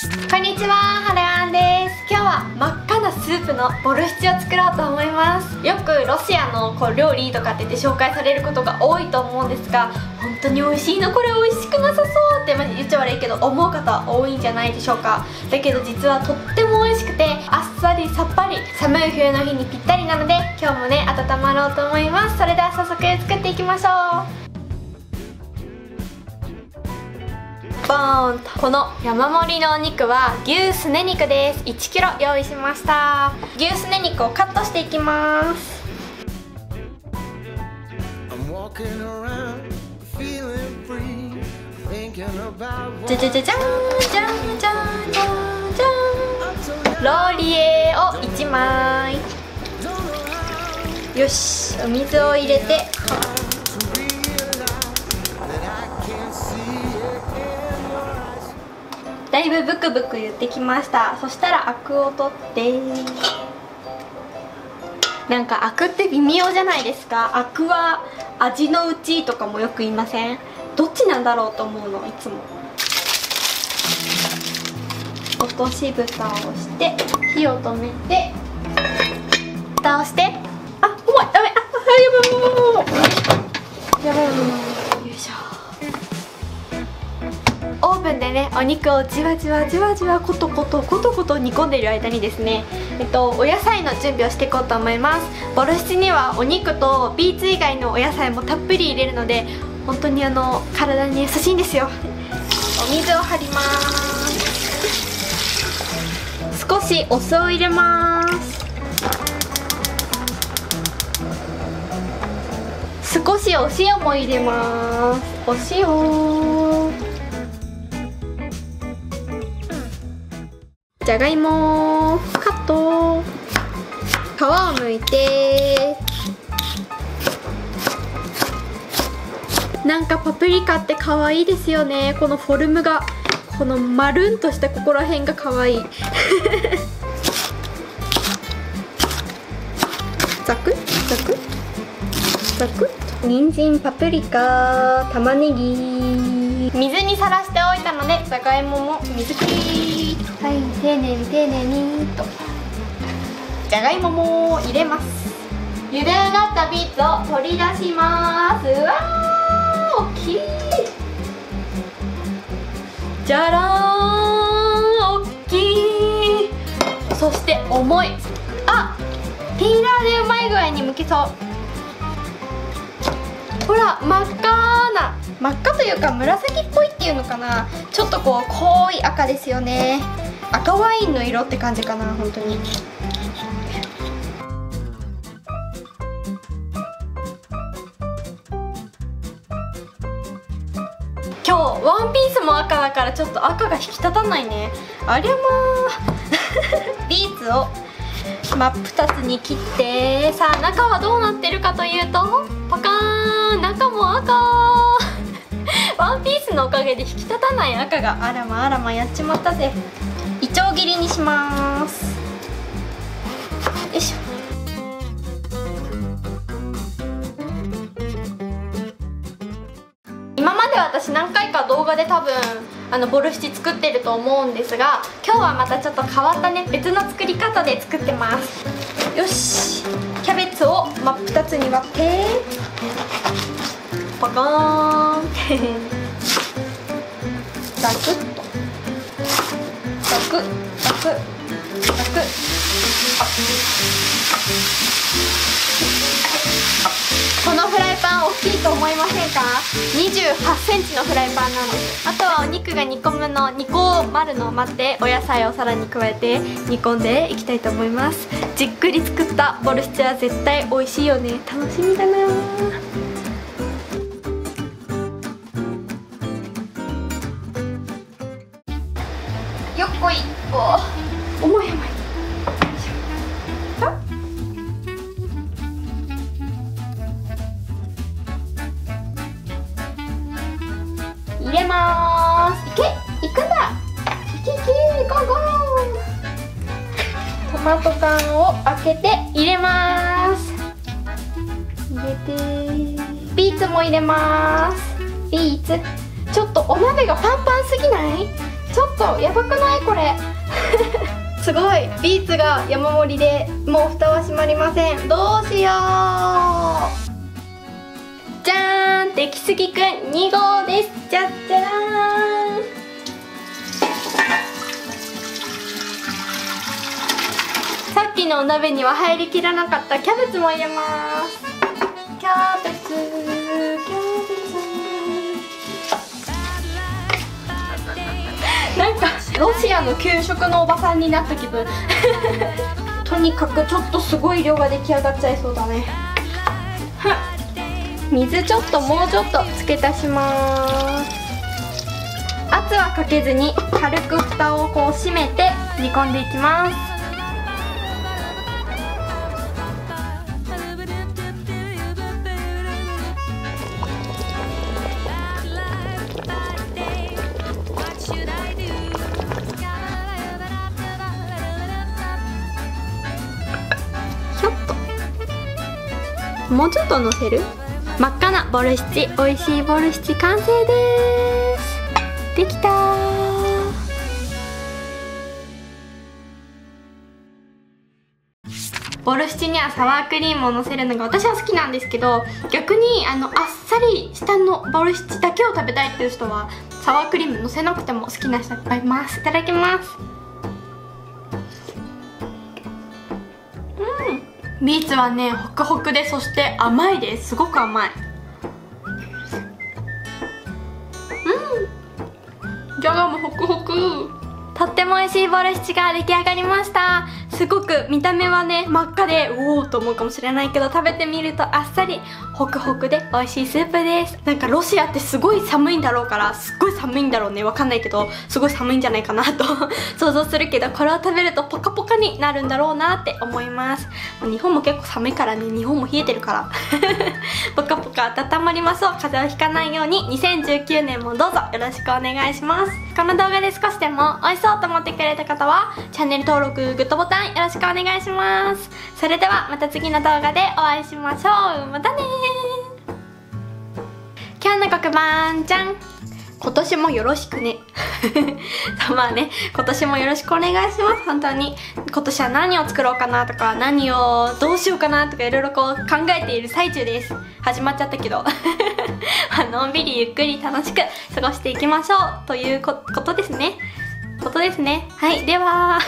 こんにちは、はるあんです。今日は真っ赤なスープのボルシチを作ろうと思います。よくロシアのこう料理とかって言って紹介されることが多いと思うんですが本当に美味しいの？これ美味しくなさそうって言っちゃ悪いけど思う方多いんじゃないでしょうか。だけど実はとっても美味しくてあっさりさっぱり寒い冬の日にぴったりなので今日もね温まろうと思います。それでは早速作っていきましょう。ボーンと。この山盛りのお肉は牛すね肉です。1kg 用意しました。牛すね肉をカットしていきます。じゃじゃじゃじゃんじゃんじゃんじゃんじゃんローリエを1枚よしお水を入れてだいぶブクブク言ってきました。そしたらアクを取って。なんかアクって微妙じゃないですか。アクは味のうちとかもよく言いません。どっちなんだろうと思うのいつも。落とし蓋をして火を止めて。蓋をして。あ重いダメあやばいやばいやばいやばいやばい。オーブンでねお肉をじわじわじわじわコトコトコトコト煮込んでいる間にですねえっとお野菜の準備をしていこうと思います。ボルシチにはお肉とビーツ以外のお野菜もたっぷり入れるので本当にあの体に優しいんですよ。お水を張ります。少しお酢を入れます。少しお塩も入れます。お塩。じゃがいも。カット。皮を剥いて。なんかパプリカって可愛いですよね。このフォルムが。このまるんとしたここら辺が可愛い。ザク？ザク？ザク？人参パプリカ玉ねぎ。水にさらしてたのでじゃがいもも水切り。はい丁寧に丁寧にと。じゃがいもも入れます。茹で上がったビーツを取り出します。うわー大きい。じゃらーん大きいそして重い。あピーラーでうまい具合に剥けそう。ほら真っ赤真っ赤というか紫っぽいっていうのかな。ちょっとこう濃い赤ですよね。赤ワインの色って感じかな本当に。今日ワンピースも赤だからちょっと赤が引き立たないね。ありゃまー。ビーツを真っ二つに切って。さあ中はどうなってるかというとパカーン。中も赤。スのおかげで引き立たない赤があらまあらまやっちまったぜ。いちょう切りにします。よいしょ。今まで私何回か動画で多分あのボルシチ作ってると思うんですが今日はまたちょっと変わったね別の作り方で作ってます。よし。キャベツを真っ二つに割ってパカーン。ってザクッとザクザクザクこのフライパン大きいと思いませんか？28センチのフライパンなんであとはお肉が煮込むの煮込まるのを待ってお野菜をさらに加えて煮込んでいきたいと思います。じっくり作ったボルシチは絶対美味しいよね。楽しみだな。こいお重い重い入れます。いけいくんだ。いけいけ go go。トマト缶を開けて入れます。入れてビーツも入れます。ビーツ。ちょっとお鍋がパンパンすぎない？ちょっとやばくない？これ。すごい。ビーツが山盛りでもう蓋は閉まりません。どうしよう。じゃーん。出来すぎくん2号です。じゃじゃらーん。さっきのお鍋には入りきらなかったキャベツも入れます。キャベツロシアの給食のおばさんになった気分。とにかくちょっとすごい量が出来上がっちゃいそうだね。水ちょっともうちょっと付け足します。圧はかけずに軽く蓋をこう閉めて煮込んでいきますもうちょっとのせる？真っ赤なボルシチ美味しいボルシチ完成です。できたボルシチにはサワークリームをのせるのが私は好きなんですけど逆にあのあっさりしたのボルシチだけを食べたいっていう人はサワークリームのせなくても好きな人いっぱいいます。いただきます。ビーツはねホクホクでそして甘いです。すごく甘い。うん。じゃがもホクホク。とっても美味しいボルシチが出来上がりました。すごく見た目はね真っ赤でおおと思うかもしれないけど食べてみるとあっさりホクホクで美味しいスープです。なんかロシアってすごい寒いんだろうからすっごい寒いんだろうね。わかんないけどすごい寒いんじゃないかなと 想像するけどこれを食べるとポカポカになるんだろうなって思います。日本も結構寒いからね。日本も冷えてるから。ポカポカ温まりますを風邪をひかないように2019年もどうぞよろしくお願いします。この動画で少しでも美味しそうと思ってくれた方はチャンネル登録グッドボタンよろしくお願いします。それではまた次の動画でお会いしましょう。またね今日の黒板じゃん。今年もよろしくね。まあね今年もよろしくお願いします。本当に。今年は何を作ろうかなとか何をどうしようかなとかいろいろこう考えている最中です。始まっちゃったけど。のんびりゆっくり楽しく過ごしていきましょう。ということですね。ことですね。はいでは。